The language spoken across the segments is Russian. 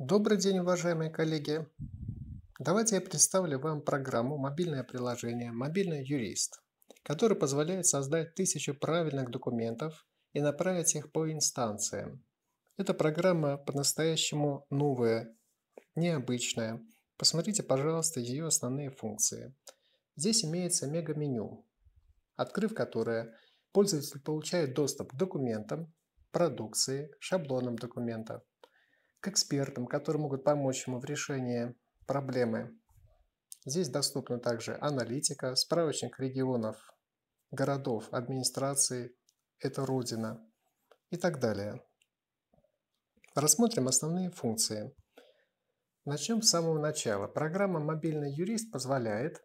Добрый день, уважаемые коллеги! Давайте я представлю вам программу «Мобильное приложение «Мобильный юрист», которое позволяет создать тысячу правильных документов и направить их по инстанциям. Эта программа по-настоящему новая, необычная. Посмотрите, пожалуйста, ее основные функции. Здесь имеется мега-меню, открыв которое, пользователь получает доступ к документам, продукции, шаблонам документов, к экспертам, которые могут помочь ему в решении проблемы. Здесь доступна также аналитика, справочник регионов, городов, администрации, это Родина и так далее. Рассмотрим основные функции. Начнем с самого начала. Программа «Мобильный юрист» позволяет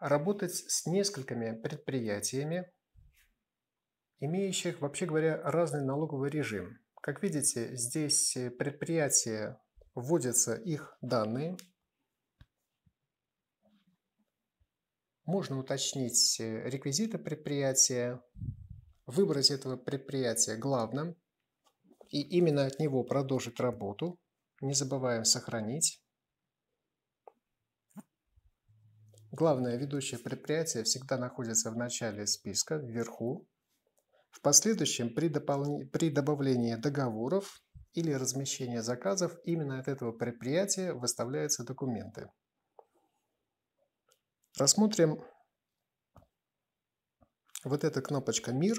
работать с несколькими предприятиями, имеющих, вообще говоря, разный налоговый режим. Как видите, здесь предприятия вводятся их данные. Можно уточнить реквизиты предприятия, выбрать этого предприятия главным и именно от него продолжить работу. Не забываем сохранить. Главное ведущее предприятие всегда находится в начале списка, вверху. В последующем при, допол... при добавлении договоров или размещении заказов именно от этого предприятия выставляются документы. Рассмотрим вот эта кнопочка «Мир».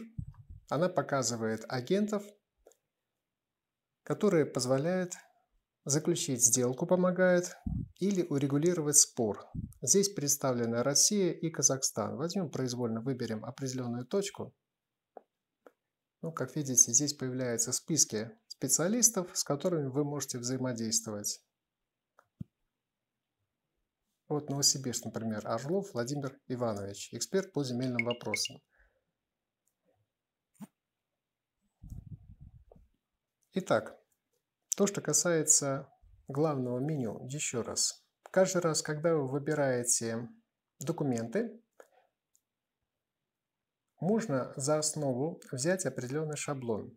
Она показывает агентов, которые позволяют заключить сделку, помогают или урегулировать спор. Здесь представлены Россия и Казахстан. Возьмем произвольно, выберем определенную точку – ну, как видите, здесь появляются списки специалистов, с которыми вы можете взаимодействовать. Вот Новосибирск, например, Орлов Владимир Иванович, эксперт по земельным вопросам. Итак, то, что касается главного меню, еще раз. Каждый раз, когда вы выбираете документы, можно за основу взять определенный шаблон.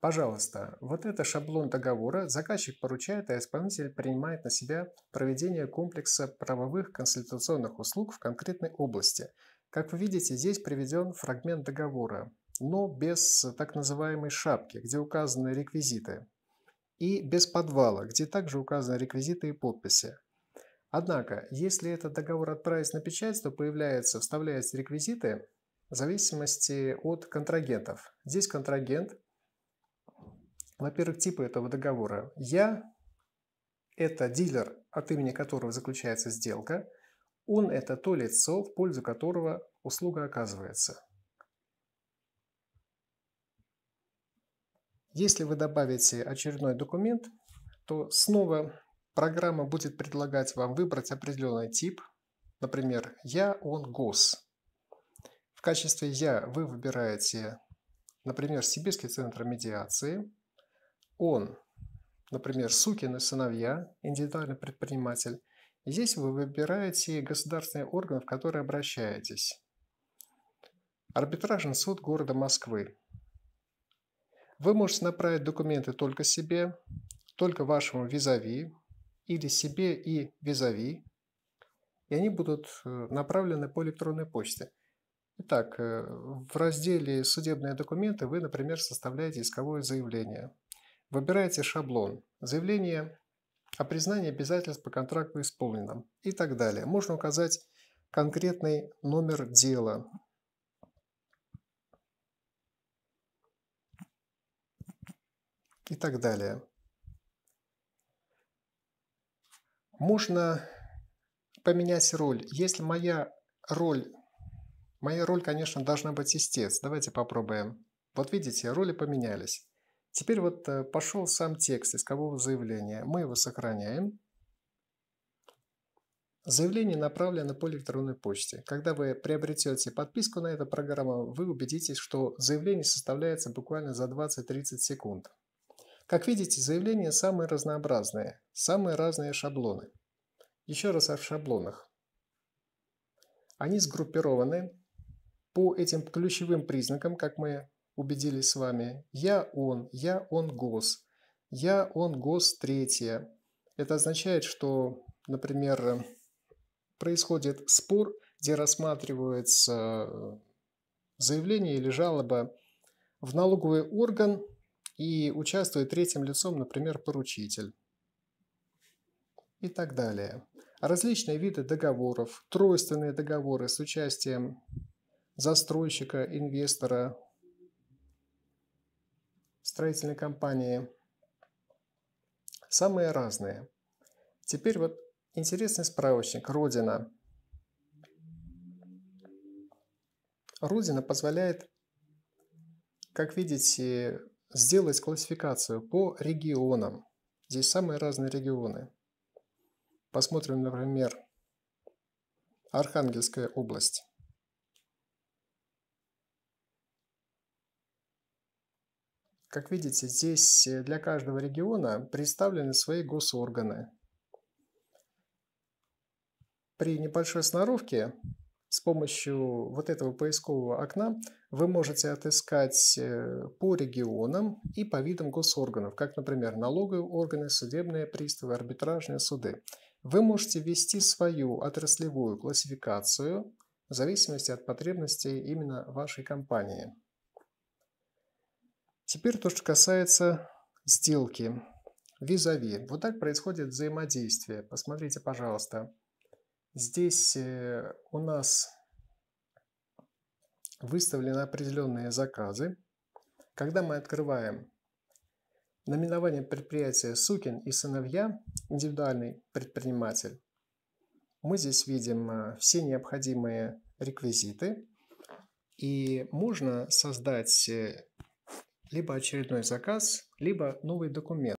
Пожалуйста, вот это шаблон договора заказчик поручает, а исполнитель принимает на себя проведение комплекса правовых консультационных услуг в конкретной области. Как вы видите, здесь приведен фрагмент договора, но без так называемой шапки, где указаны реквизиты, и без подвала, где также указаны реквизиты и подписи. Однако, если этот договор отправить на печать, то появляются, вставляются реквизиты в зависимости от контрагентов. Здесь контрагент, во-первых, типы этого договора. Я – это дилер, от имени которого заключается сделка. Он – это то лицо, в пользу которого услуга оказывается. Если вы добавите очередной документ, то снова Программа будет предлагать вам выбрать определенный тип, например, «Я», «Он», «ГОС». В качестве «Я» вы выбираете, например, Сибирский центр медиации, «Он», например, «Сукины сыновья», индивидуальный предприниматель. И здесь вы выбираете государственный орган, в который обращаетесь. Арбитражный суд города Москвы. Вы можете направить документы только себе, только вашему визави, или себе и визави, и они будут э, направлены по электронной почте. Итак, э, в разделе «Судебные документы» вы, например, составляете исковое заявление. Выбираете шаблон. Заявление о признании обязательств по контракту исполненным и так далее. Можно указать конкретный номер дела. И так далее. Можно поменять роль. Если моя роль, моя роль, конечно, должна быть истец. Давайте попробуем. Вот видите, роли поменялись. Теперь вот э, пошел сам текст искового заявления. Мы его сохраняем. Заявление направлено по электронной почте. Когда вы приобретете подписку на эту программу, вы убедитесь, что заявление составляется буквально за 20-30 секунд. Как видите, заявления самые разнообразные, самые разные шаблоны. Еще раз о шаблонах. Они сгруппированы по этим ключевым признакам, как мы убедились с вами. Я, он, я, он, гос. Я, он, гос, третье. Это означает, что, например, происходит спор, где рассматривается заявление или жалоба в налоговый орган и участвует третьим лицом, например, поручитель и так далее. Различные виды договоров, тройственные договоры с участием застройщика, инвестора, строительной компании. Самые разные. Теперь вот интересный справочник «Родина». Родина позволяет, как видите, сделать классификацию по регионам. Здесь самые разные регионы. Посмотрим, например, Архангельская область. Как видите, здесь для каждого региона представлены свои госорганы. При небольшой сноровке с помощью вот этого поискового окна вы можете отыскать э, по регионам и по видам госорганов, как, например, налоговые органы, судебные приставы, арбитражные суды. Вы можете ввести свою отраслевую классификацию в зависимости от потребностей именно вашей компании. Теперь то, что касается сделки визави. Вот так происходит взаимодействие. Посмотрите, пожалуйста. Здесь э, у нас выставлены определенные заказы. Когда мы открываем наименование предприятия «Сукин и сыновья», индивидуальный предприниматель, мы здесь видим э, все необходимые реквизиты. И можно создать э, либо очередной заказ, либо новый документ.